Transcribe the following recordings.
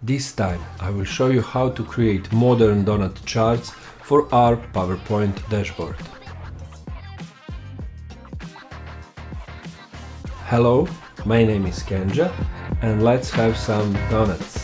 This time I will show you how to create modern donut charts for our PowerPoint dashboard. Hello, my name is Skendza and let's have some donuts.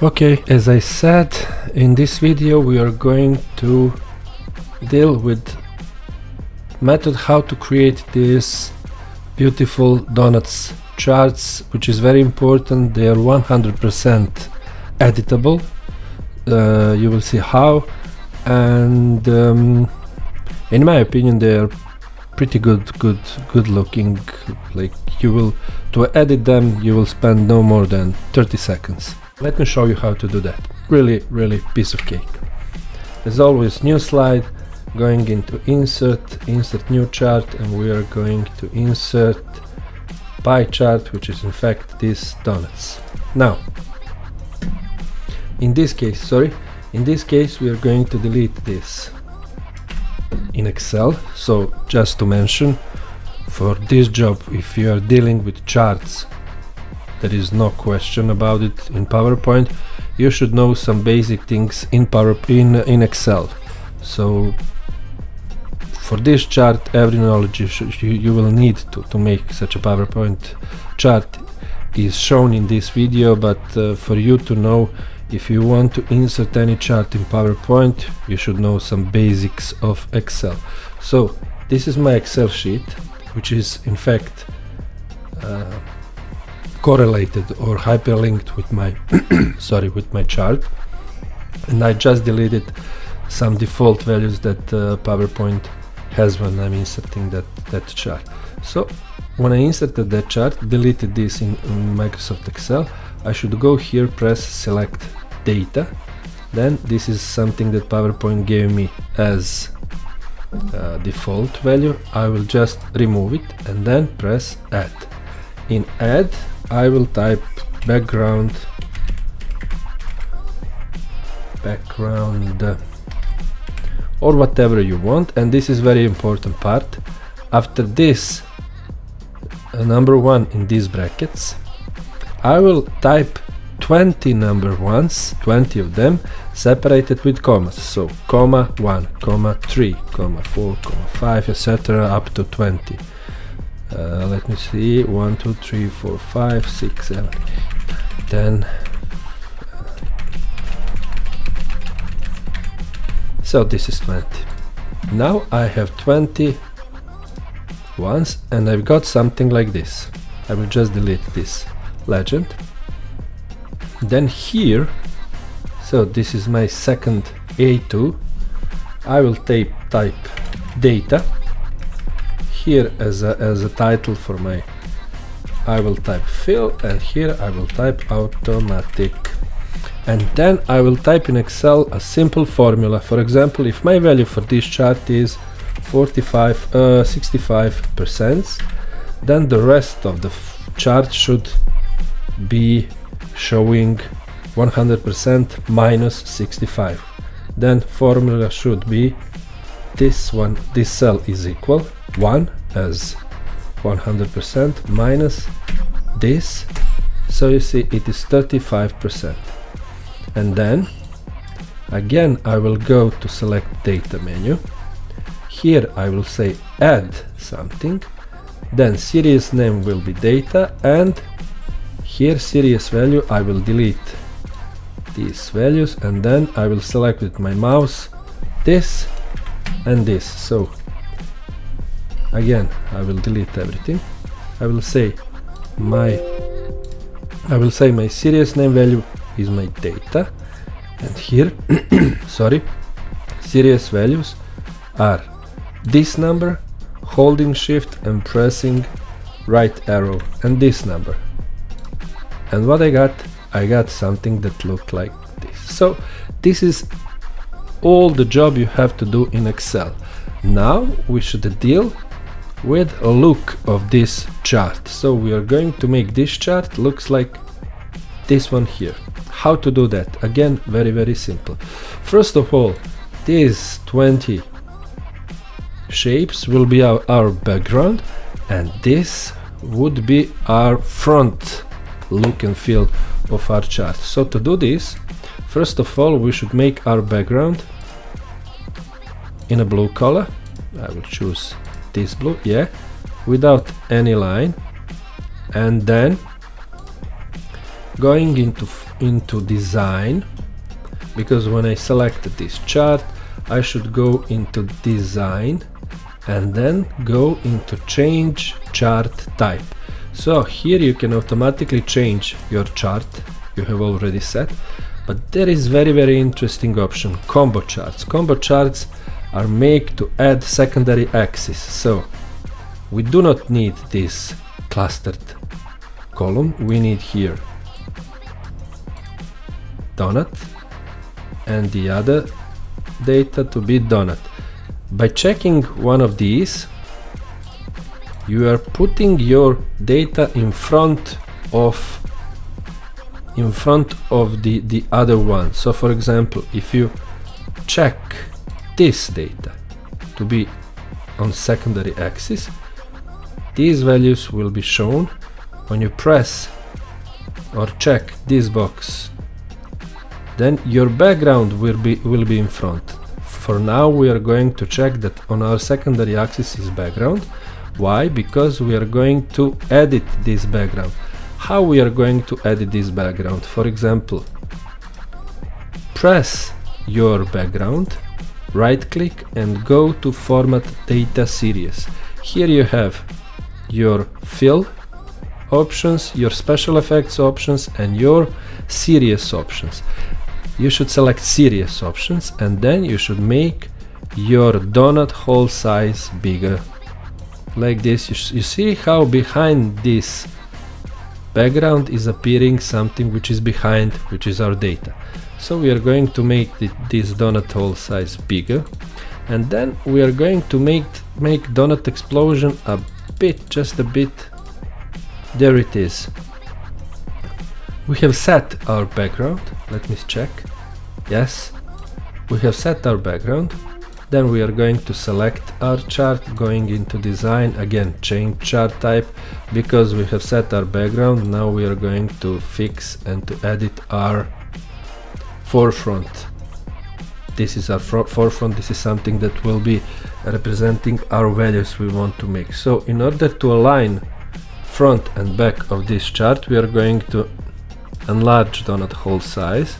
Okay, as I said, in this video we are going to deal with method how to create these beautiful donuts charts which is very important. They are 100% editable. Uh, you will see how. And um, in my opinion they are pretty good good good looking. Like you will to edit them you will spend no more than 30 seconds let me show you how to do that. Really really piece of cake. As always new slide going into insert insert new chart and we are going to insert pie chart which is in fact these donuts. Now in this case sorry in this case we are going to delete this in Excel. So just to mention for this job if you are dealing with charts there is no question about it in PowerPoint. You should know some basic things in Power in, in Excel. So for this chart every knowledge you, you, you, will need to, to make such a PowerPoint chart is shown in this video but uh, for you to know if you want to insert any chart in PowerPoint you should know some basics of Excel. So this is my Excel sheet which is in fact uh, correlated or hyperlinked with my sorry with my chart. And I just deleted some default values that uh, PowerPoint has when I'm inserting that, that chart. So when I inserted that chart deleted this in, in Microsoft Excel I should go here press select data. Then this is something that PowerPoint gave me as uh, default value. I will just remove it and then press add. In add I will type background background or whatever you want and this is very important part. After this uh, number one in these brackets I will type 20 number ones 20 of them separated with commas. So comma 1 comma 3 comma 4 comma 5 etc up to 20 uh, let me see. 1 2 3 4 5 6 7 10 so this is 20 now I have 20 ones and I've got something like this. I will just delete this legend. Then here so this is my second A2 I will type type data here as a, as a title for my I will type fill and here I will type automatic. And then I will type in Excel a simple formula. For example if my value for this chart is 45 uh, 65 percent then the rest of the chart should be showing 100% minus 65 then formula should be this one this cell is equal 1 as 100% minus this. So you see it is 35% and then again I will go to select data menu. Here I will say add something. Then series name will be data and here series value I will delete these values. And then I will select with my mouse this and this. So again I will delete everything. I will say my I will say my series name value is my data. And here sorry series values are this number holding shift and pressing right arrow and this number. And what I got? I got something that looked like this. So this is all the job you have to do in Excel. Now we should deal with a look of this chart. So we are going to make this chart looks like this one here. How to do that? Again very very simple. First of all these 20 shapes will be our, our background and this would be our front look and feel of our chart. So to do this first of all we should make our background in a blue color. I will choose this blue yeah without any line. And then going into into design because when I selected this chart I should go into design and then go into change chart type. So here you can automatically change your chart you have already set but there is very very interesting option combo charts. Combo charts are made to add secondary axis so we do not need this clustered column we need here donut and the other data to be donut. By checking one of these you are putting your data in front of in front of the the other one. So for example if you check this data to be on secondary axis these values will be shown when you press or check this box. Then your background will be will be in front. For now we are going to check that on our secondary axis is background. Why? Because we are going to edit this background. How we are going to edit this background? For example press your background right click and go to format data series. Here you have your fill options your special effects options and your series options. You should select series options and then you should make your donut hole size bigger. Like this you, you see how behind this background is appearing something which is behind which is our data so we are going to make the, this donut hole size bigger. And then we are going to make make donut explosion a bit just a bit. There it is. We have set our background. Let me check. Yes. We have set our background. Then we are going to select our chart going into design again change chart type. Because we have set our background now we are going to fix and to edit our forefront. This is our forefront. This is something that will be representing our values we want to make. So in order to align front and back of this chart we are going to enlarge donut hole size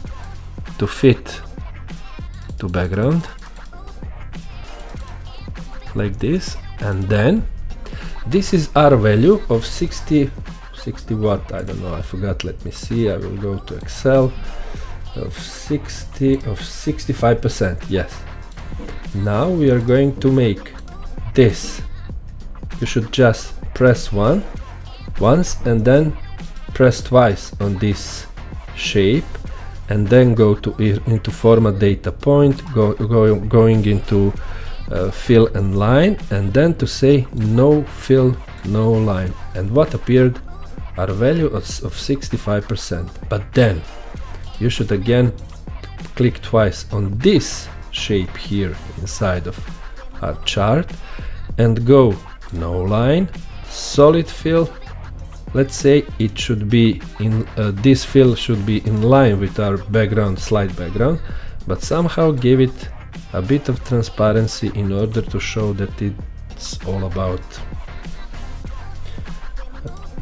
to fit to background like this and then this is our value of 60 60 what. I don't know I forgot. Let me see. I will go to Excel of 60 of 65 percent yes. Now we are going to make this. You should just press one once and then press twice on this shape and then go to into format data point go, go going into uh, fill and line and then to say no fill no line. And what appeared are value of, of 65% but then you should again click twice on this shape here inside of our chart and go no line solid fill. Let's say it should be in uh, this fill should be in line with our background slide background but somehow give it a bit of transparency in order to show that it's all about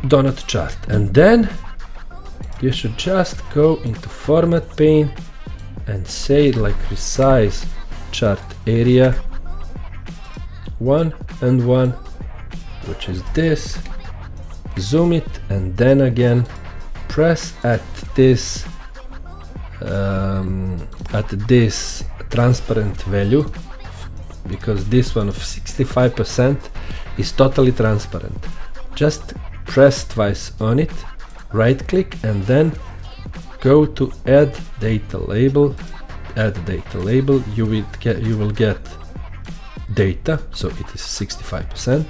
donut chart. And then you should just go into format pane and say like resize chart area. 1 and 1 which is this. Zoom it and then again press at this um, at this transparent value because this one of 65% is totally transparent. Just press twice on it right click and then go to add data label. Add data label you will get you will get data so it is 65%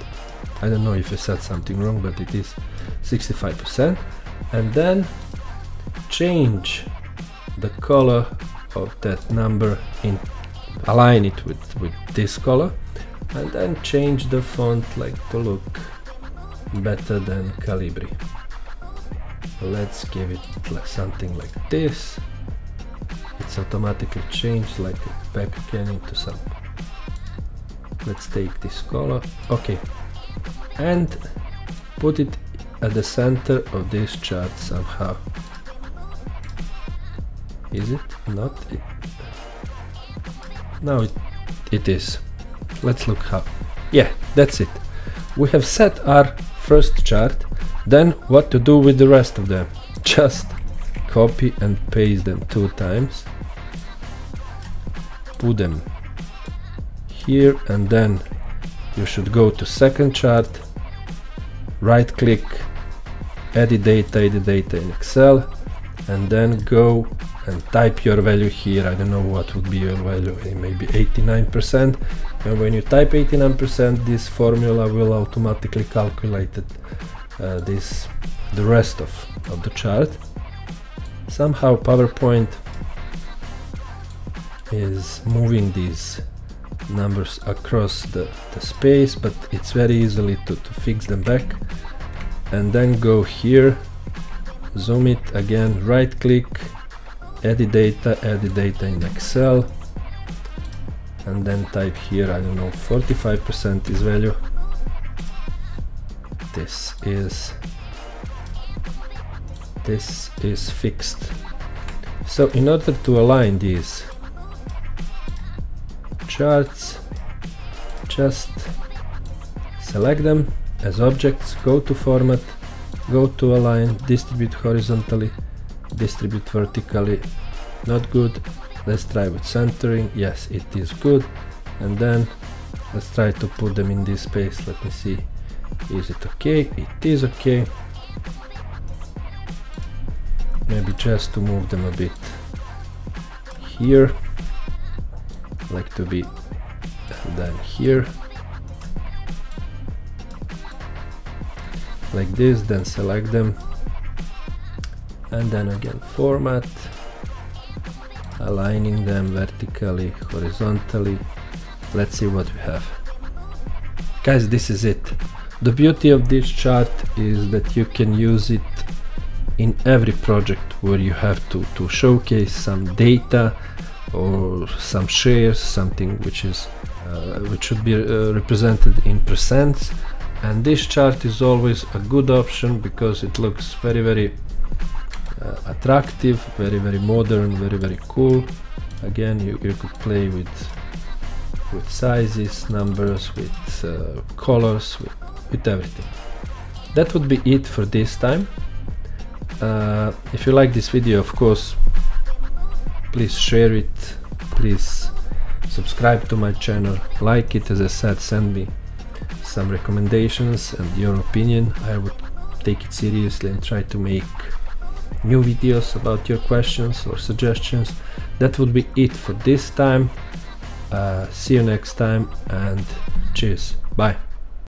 I don't know if I said something wrong but it is 65% and then change the color of that number in align it with with this color. And then change the font like to look better than Calibri let's give it something like this. It's automatically changed like back again into some let's take this color. Okay. And put it at the center of this chart somehow. Is it? Not it. Now it, it is. Let's look how. Yeah that's it. We have set our first chart then what to do with the rest of them? Just copy and paste them two times. Put them here and then you should go to second chart right click edit data edit data in excel and then go and type your value here. I don't know what would be your value eh, maybe 89% and when you type 89% this formula will automatically calculate it, uh, this the rest of, of the chart. Somehow PowerPoint is moving these numbers across the, the space but it's very easily to, to fix them back. And then go here zoom it again right click edit data edit data in excel and then type here i don't know 45% is value this is this is fixed. So in order to align these charts just select them as objects go to format go to align distribute horizontally distribute vertically. Not good. Let's try with centering. Yes it is good. And then let's try to put them in this space. Let me see is it okay? It is okay. Maybe just to move them a bit here like to be then here. Like this then select them. And then again format. Aligning them vertically horizontally. Let's see what we have. Guys this is it the beauty of this chart is that you can use it in every project where you have to, to showcase some data or some shares something which is uh, which should be uh, represented in percents. And this chart is always a good option because it looks very very uh, attractive very very modern very very cool. Again you, you could play with with sizes numbers with uh, colors with, with everything that would be it for this time. Uh, if you like this video of course please share it. Please subscribe to my channel. Like it as I said send me some recommendations and your opinion. I would take it seriously and try to make new videos about your questions or suggestions. That would be it for this time. Uh, see you next time and cheers. Bye